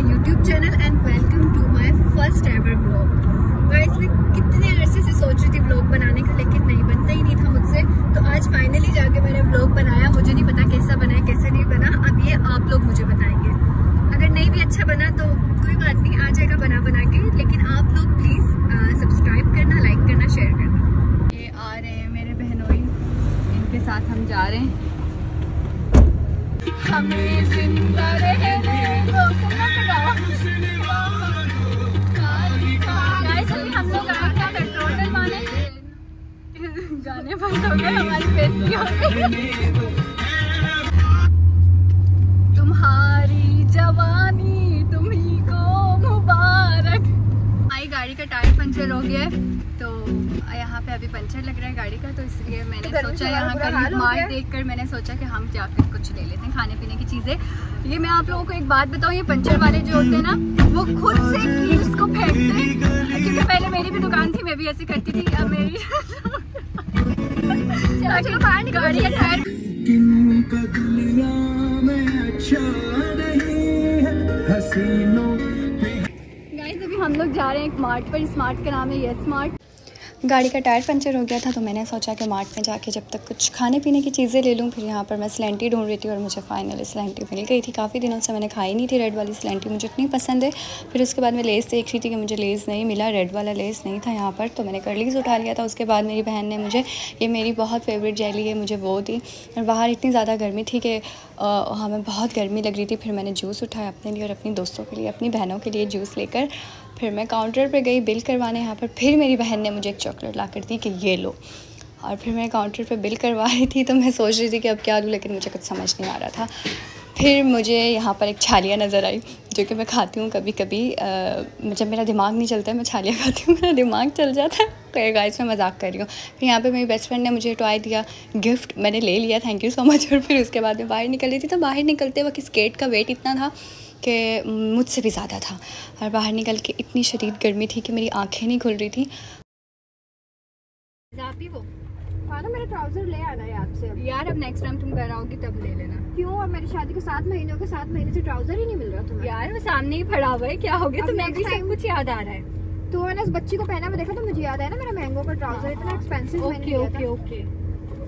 My YouTube channel and welcome to my first ever blog मैं इसमें कितने अरसे से सोच रही थी ब्लॉग बनाने का, लेकिन नहीं, बनता ही नहीं था मुझसे। तो आज फाइनली जाके मैंने ब्लॉग बनाया। मुझे नहीं पता कैसा बना कैसे नहीं बना। अब ये आप लोग मुझे बताएँगे। अगर नहीं भी अच्छा बना तो कोई बात नहीं, आ जाएगा बना बना के। लेकिन आप लोग प्लीज़ सब्सक्राइब करना लाइक करना शेयर करना। ये आ रहे हैं मेरे बहनोई इनके साथ हम जा रहे हैं। हमें ज़िंदा रहने गाने बंद हो तो गए हमारी बेइज्जती तुम्हारी जवानी तुम्ही को मुबारक। हमारी गाड़ी का टायर पंचर हो गया तो यहाँ पे अभी पंचर लग रहा है गाड़ी का तो इसलिए मैंने सोचा यहाँ करीब मार देख कर मैंने सोचा कि हम जाकर कुछ ले लेते हैं खाने पीने की चीज़ें। ये मैं आप लोगों को एक बात बताऊँ ये पंचर वाले जो होते हैं ना वो खुद से उसको फेंकते हैं। क्योंकि पहले मेरी भी दुकान थी मैं भी ऐसी करती थी अब मेरी में अच्छा नहीं हसीनों गाइस अभी हम लोग जा रहे हैं एक मार्ट पर। स्मार्ट का नाम है यस मार्ट। गाड़ी का टायर पंचर हो गया था तो मैंने सोचा कि मार्ट में जाके जब तक कुछ खाने पीने की चीज़ें ले लूँ, फिर यहाँ पर मैं स्लेंटी ढूंढ रही थी और मुझे फाइनली स्लेंटी मिल गई थी। काफ़ी दिनों से मैंने खाई नहीं थी रेड वाली स्लेंटी, मुझे इतनी पसंद है। फिर उसके बाद मैं लेस देख रही थी कि मुझे लेस नहीं मिला रेड वाला लेस नहीं था यहाँ पर तो मैंने कर्लीस उठा लिया था। उसके बाद मेरी बहन ने मुझे, ये मेरी बहुत फेवरेट जेली है, मुझे वो दी। और बाहर इतनी ज़्यादा गर्मी थी कि हमें बहुत गर्मी लग रही थी। फिर मैंने जूस उठाया अपने लिए और अपनी दोस्तों के लिए, अपनी बहनों के लिए जूस लेकर फिर मैं काउंटर पे गई, बिल करवाने यहाँ पर, फिर मेरी बहन ने मुझे एक चॉकलेट ला कर दी कि ये लो। और फिर मैं काउंटर पे बिल करवा रही थी तो मैं सोच रही थी कि अब क्या लूँ लेकिन मुझे कुछ समझ नहीं आ रहा था। फिर मुझे यहाँ पर एक छालिया नज़र आई, जो कि मैं खाती हूँ कभी कभी जब मेरा दिमाग नहीं चलता है, मैं छालिया खाती हूँ, मेरा दिमाग चल जाता है तो गाइस मैं मज़ाक कर रही हूँ। फिर यहाँ पे मेरी बेस्ट फ्रेंड ने मुझे टॉय दिया गिफ्ट मैंने ले लिया थैंक यू सो मच और फिर उसके बाद मैं बाहर निकल रही थी तो बाहर निकलते वक्त स्केट का वेट इतना था कि मुझसे भी ज़्यादा था और बाहर निकल के इतनी शदीद गर्मी थी कि मेरी आँखें नहीं खुल रही थी। वो। हाँ मेरा ट्राउज़र ले आना है आपसे। यार अब नेक्स्ट टाइम तुम घर आओगी तब ले लेना। क्यों? और मेरी शादी के सात महीनों के सात महीने से ट्राउज़र ही नहीं मिल रहा तुम्हें। यार वो सामने ही पड़ा हुआ है क्या हो गया? अब तुम्हें भी सब कुछ याद आ रहा है। तो मैंने उस बच्ची को पहना हुआ देखा तो मुझे याद आया ना मेरा मैंगो का ट्राउज़र इतना एक्सपेंसिव मैंने ओके ओके ओके।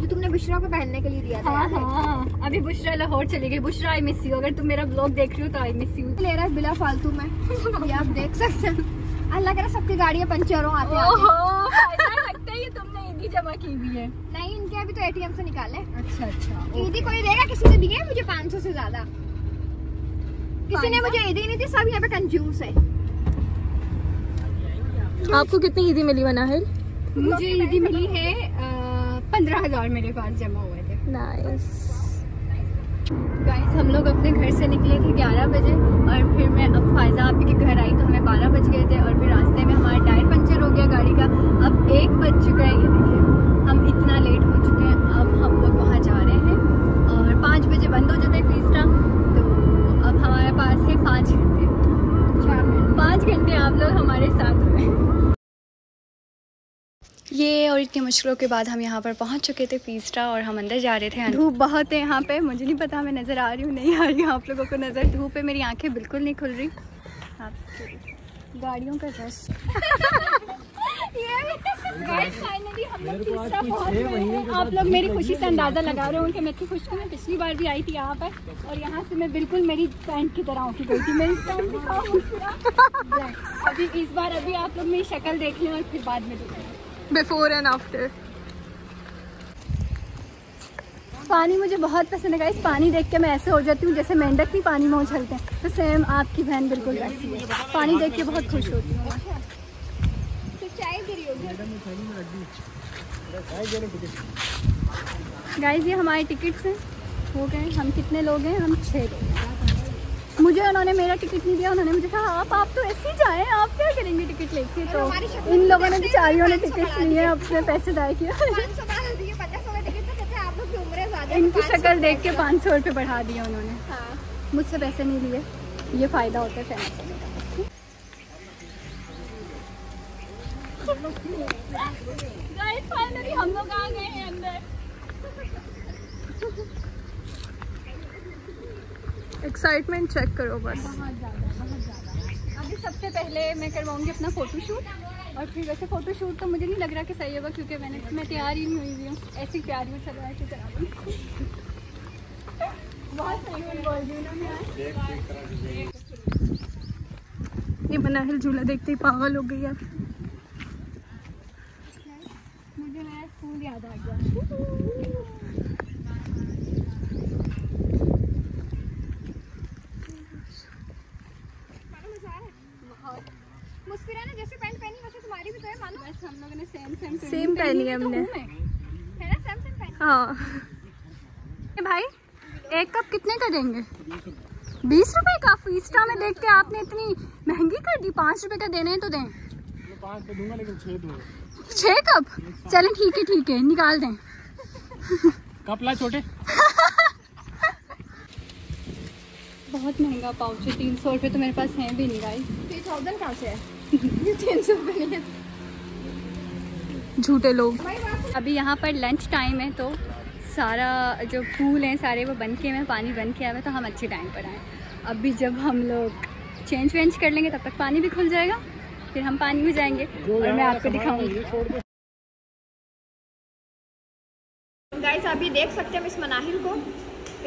जो तुमने बुशरा को पहनने के लिए दिया था हाँ? हाँ अभी बुशरा लाहौर चली गई। बुशरा आई मिस यू अगर तुम मेरा ब्लॉग देख रही हो तो आई मिस यू ले रहा है बिला फालतू में। ये आप देख सकते हैं। अल्लाह करे सबकी गाड़ियाँ पंचर हो आते आते ओहो ऐसा लगता है ये तुमने ईदी जमा की हुई है। नहीं इनके अभी तो एटीएम से निकाले अच्छा अच्छा ईदी कोई देगा? किसी ने दिए मुझे 500 से ज़्यादा? किसी ने मुझे ईदी नहीं दी सब यहाँ पे कंजूस है। आपको कितनी ईदी मिली बना है मुझे ईदी मिली है पंद्रह हज़ार मेरे पास जमा हुए थे। नाइस गाइस हम लोग अपने घर से निकले थे 11 बजे और फिर मैं अब फायजा आपके घर आई तो हमें 12 बज गए थे और फिर रास्ते में हमारा टायर पंचर हो गया गाड़ी का। अब एक बज चुका है ये देखिए। हम इतना लेट हो चुके हैं। अब हम लोग वहाँ जा रहे हैं और पाँच बजे बंद हो जाता है फीसटा तो अब हमारे पास है पाँच घंटे। पाँच घंटे आप लोग हमारे साथ हुए ये और इतनी मुश्किलों के बाद हम यहाँ पर पहुँच चुके थे फीसटा और हम अंदर जा रहे थे। धूप बहुत है यहाँ पे। मुझे नहीं पता मैं नज़र आ रही हूँ नहीं आ रही हूँ। आप लोगों को नज़र। धूप है मेरी आँखें बिल्कुल नहीं खुल रही। गाड़ियों का रस। आप लोग मेरी खुशी से अंदाज़ा लगा रहे हो कि मैं इतनी खुश हूँ मैं पिछली बार भी आई थी यहाँ पर। और यहाँ से मैं बिल्कुल मेरी पैंट की तरह उठी गई थी मेरी पैंट। अभी इस बार अभी आप लोग मेरी शक्ल देख लें और फिर बाद में दिखाएँ बिफोर एंड आफ्टर पानी मुझे बहुत पसंद है गाइस पानी देख के मैं ऐसे हो जाती हूँ जैसे मेंढक भी पानी में उछलते हैं। तो सेम आपकी बहन बिल्कुल वैसी है। पानी देख के बहुत खुश होती हूँ होगी। गाइस ये हमारे टिकट्स हैं। हो गए हम कितने लोग हैं? हम छः लोग हैं। मुझे उन्होंने मेरा टिकट नहीं दिया उन्होंने मुझे कहा आप आप तो ऐसे ही जाएँ आप क्या करेंगे टिकट लेके? तो इन लोगों ने बेचारियों ने टिकट लिए अपने पैसे जाए किया। पाँच सौ का दिए पचास सौ का टिकट तो इनकी शक्ल देख के पाँच सौ रुपये बढ़ा दिए उन्होंने। हाँ। मुझसे पैसे नहीं लिए ये फ़ायदा होता है फैमिली फाइनली हम लोग आ गए हैं अंदर। एक्साइटमेंट चेक करो बस। बहुत ज़्यादा बहुत सबसे पहले मैं करवाऊँगी अपना फ़ोटोशूट और फिर वैसे फ़ोटोशूट तो मुझे नहीं लग रहा कि सही होगा क्योंकि मैंने मैं तैयार ही नहीं हुई हुई हूँ। ऐसी प्यारी हूँ चलो ऐसे बहुत सही बोल रही हूँ ना मैं आज। ये मनाहिल झूला देखते ही पागल हो गई है मुझे मेरा स्कूल याद आ गया मुस्कुरा ने जैसे पैंट पहनी वैसे तुम्हारी भी तो है मानो बस हम लोगों ने सेम सेम सेम पहनी है हमने। है ना सेम सेम पहनी हाँ। भाई एक कप कितने का देंगे? बीस रुपए का? फीसटा में देखते आपने इतनी महँगी कर दी। पाँच रुपए का देने हैं तो दें। पाँच पे दूँगा लेकिन छः कप? चलें ठीक है ठीक है। निकाल दें। कप ला छोटे। बहुत महँगा पाउच है। तीन सौ रुपये तो मेरे पास हैं भी नहीं गाइस थ्री थाउज़ेंड कहाँ से है। तीन सौ रुपये नहीं है। झूठे लोग। अभी यहाँ पर लंच टाइम है तो सारा जो पूल हैं सारे वो बंद किए हुए हैं पानी बंद किया हुआ है तो हम अच्छे टाइम पर आए। अभी जब हम लोग चेंज वेंज कर लेंगे तब तक पानी भी खुल जाएगा फिर हम पानी में जाएँगे और मैं आपको दिखाऊँगी। गाइस आप ये देख सकते हैं इस मनाहिल को।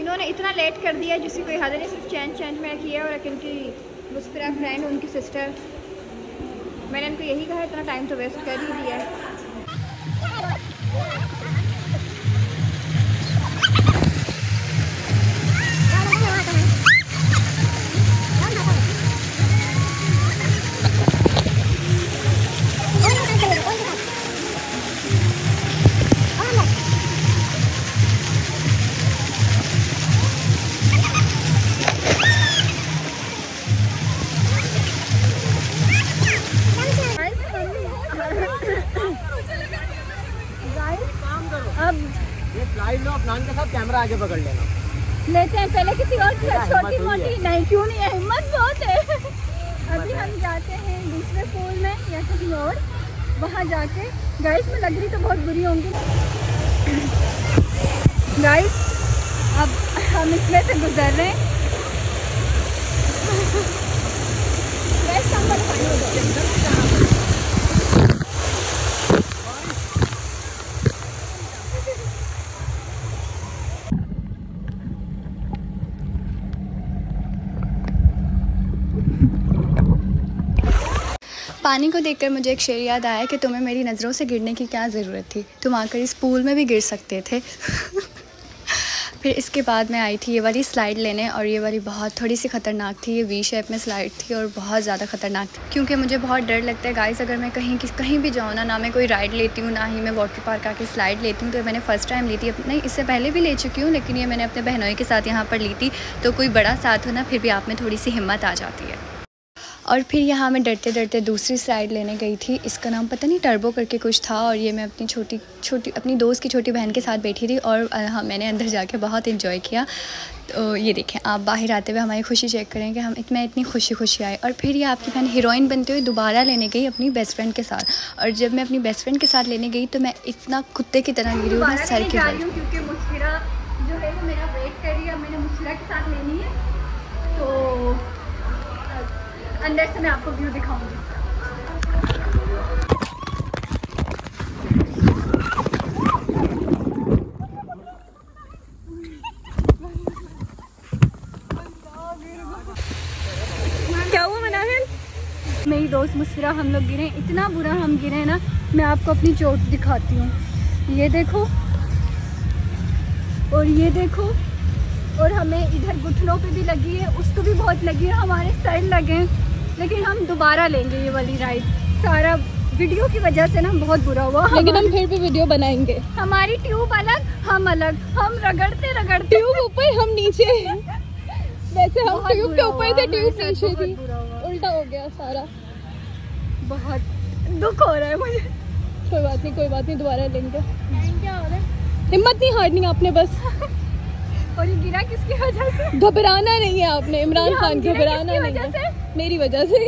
इन्होंने इतना लेट कर दिया जिसकी कोई हद नहीं सिर्फ़ चेंज चेंज में किया और एक इनकी मुस्कुरा फ्रेंड उनकी सिस्टर मैंने इनको यही कहा इतना टाइम तो वेस्ट कर ही दिया है। Yeah. छोटी मोटी नहीं क्यों नहीं? है हिम्मत बहुत है। अभी हम जाते हैं दूसरे पूल में या कहीं और। वहाँ जाके। गाइस में लग रही तो बहुत बुरी होंगी। गाइस अब हम इसमें से गुजर रहे हैं Guys, संभल पानी हो जाए। पानी को देखकर मुझे एक शेर याद आया कि तुम्हें मेरी नज़रों से गिरने की क्या ज़रूरत थी? तुम आकर इस पूल में भी गिर सकते थे। फिर इसके बाद मैं आई थी ये वाली स्लाइड लेने और ये वाली बहुत थोड़ी सी ख़तरनाक थी। ये वी शेप में स्लाइड थी और बहुत ज़्यादा ख़तरनाक थी। क्योंकि मुझे बहुत डर लगता है गाइस अगर मैं कहीं किस, कहीं भी जाऊँ ना ना मैं कोई राइड लेती हूँ, ना ही मैं वाटर पार्क आके स्लाइड लेती हूँ तो मैंने फ़र्स्ट टाइम ली थी। नहीं, इससे पहले भी ले चुकी हूँ, लेकिन ये मैंने अपने बहनोई के साथ यहाँ पर ली थी। तो कोई बड़ा साथ हो ना, फिर भी आप में थोड़ी सी हिम्मत आ जाती है। और फिर यहाँ मैं डरते डरते दूसरी साइड लेने गई थी। इसका नाम पता नहीं टर्बो करके कुछ था और ये मैं अपनी छोटी छोटी अपनी दोस्त की छोटी बहन के साथ बैठी थी और हाँ मैंने अंदर जाके बहुत इन्जॉय किया। तो ये देखें आप बाहर आते हुए हमारी खुशी चेक करें कि हम इतने इतनी खुशी खुशी आए और फिर ये आपकी बहन हीरोइन बनते हुए दोबारा लेने गई अपनी बेस्ट फ्रेंड के साथ। और जब मैं अपनी बेस्ट फ्रेंड के साथ लेने गई तो मैं इतना कुत्ते की तरह गिरी हूँ सर के क्योंकि मुस्किरा जो है वो मेरा वेट कर रही है मैंने मुस्किरा के साथ लेनी है तो अंदर से मैं आपको व्यू दिखाऊँगी। मेरी दोस्त मुस्कुरा, हम लोग गिरे। इतना बुरा हम गिरे ना, मैं आपको अपनी चोट दिखाती हूँ। ये देखो। और ये देखो। और हमें इधर घुटनों पे भी लगी है, उसको भी बहुत लगी है, हमारे सर लगे हैं। लेकिन हम दोबारा लेंगे ये वाली राइड सारा वीडियो की वजह से ना बहुत बुरा हुआ। लेकिन हम फिर भी वीडियो बनाएँगे। हमारी ट्यूब अलग हम अलग। हम रगड़ते रगड़ते ट्यूब ऊपर हम नीचे। वैसे हम ट्यूब के ऊपर थे ट्यूब नीचे थी। उल्टा हो गया सारा। बहुत दुख हो रहा है मुझे। कोई बात नहीं कोई बात नहीं दोबारा लेंगे। क्या हो रहा है? हिम्मत नहीं हारनी आपने बस। और ये गिरा किसकी वजह से? घबराना नहीं है आपने इमरान खान घबराना नहीं है। मेरी वजह से।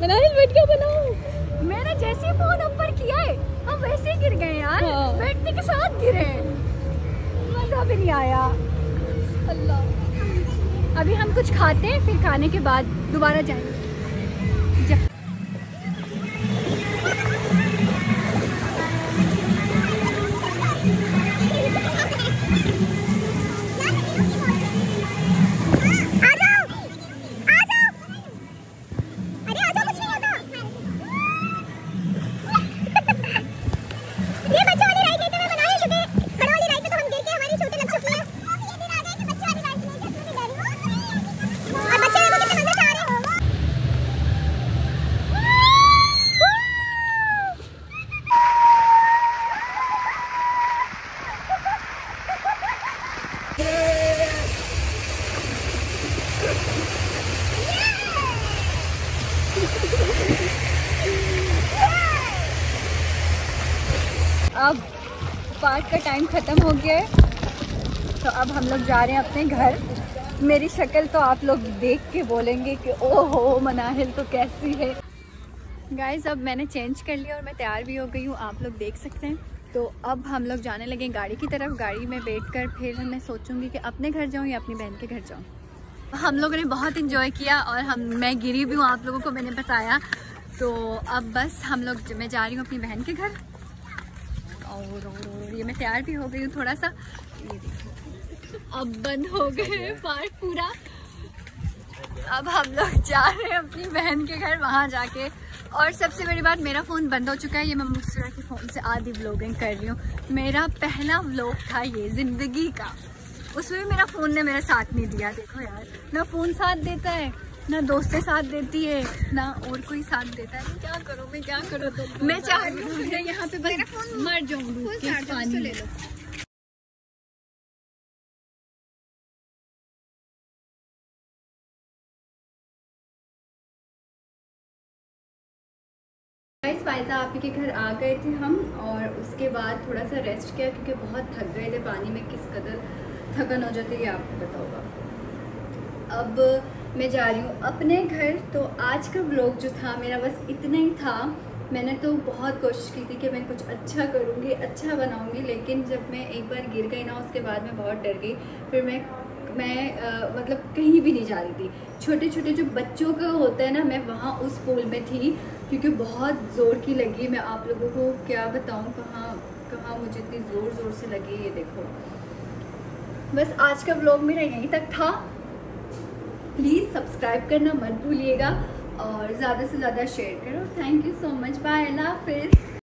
मनाहिल बेट क्या बनाओ। मैंने जैसे फ़ोन ऊपर किया है हम वैसे ही गिर गए यार। हाँ। बैठने के साथ गिरे मज़ा भी नहीं आया। अल्लाह। अभी हम कुछ खाते हैं फिर खाने के बाद दोबारा जाएँगे। अब पार्क का टाइम ख़त्म हो गया है। तो अब हम लोग जा रहे हैं अपने घर। मेरी शक्ल तो आप लोग देख के बोलेंगे कि ओहो, मनाहिल तो कैसी है। गाइस अब मैंने चेंज कर लिया और मैं तैयार भी हो गई हूँ। आप लोग देख सकते हैं। तो अब हम लोग जाने लगे गाड़ी की तरफ़। गाड़ी में बैठ कर फिर मैं सोचूँगी कि अपने घर जाऊँ या अपनी बहन के घर जाऊँ। हम लोगों ने बहुत इन्जॉय किया और हम, मैं गिरी भी हूँ आप लोगों को, मैंने बताया। तो अब बस हम लोग, मैं जा रही हूँ अपनी बहन के घर। और, और, ये मैं तैयार भी हो गई हूँ थोड़ा सा। ये अब बंद हो गए पार्क पूरा। अब हम लोग जा रहे हैं अपनी बहन के घर वहाँ जाके। और सबसे बड़ी बात मेरा फ़ोन बंद हो चुका है। ये मैं मुस्कुरा के फ़ोन से आधी व्लॉगिंग कर रही हूँ। मेरा पहला व्लॉग था ये ज़िंदगी का। उसमें भी मेरा फ़ोन ने मेरा साथ नहीं दिया। देखो यार ना फ़ोन साथ देता है ना दोस्तें साथ देती है ना और कोई साथ देता है। मैं क्या करूँ मैं क्या करूँ? मैं चाह रही हूँ मैं यहाँ पे बस मर जाऊँ फ़ायदा आप ही के घर आ गए थे हम और उसके बाद थोड़ा सा रेस्ट किया क्योंकि बहुत थक गए थे पानी में किस कदर थकन हो जाती है आपको पता होगा। अब मैं जा रही हूँ अपने घर। तो आज का व्लॉग जो था मेरा बस इतना ही था। मैंने तो बहुत कोशिश की थी कि मैं कुछ अच्छा करूँगी अच्छा बनाऊँगी लेकिन जब मैं एक बार गिर गई ना उसके बाद मैं बहुत डर गई। फिर मैं मैं अ, मतलब कहीं भी नहीं जा रही थी। छोटे छोटे जो बच्चों का होता है ना मैं वहाँ उस पूल में थी क्योंकि बहुत ज़ोर की लगी। मैं आप लोगों को क्या बताऊँ कहाँ कहाँ मुझे इतनी ज़ोर ज़ोर से लगी ये देखो। बस आज का ब्लॉग मेरा यहीं तक था। प्लीज़ सब्सक्राइब करना मत भूलिएगा और ज़्यादा से ज़्यादा शेयर करो। Thank you so much bye अल्लाह हाफिज़।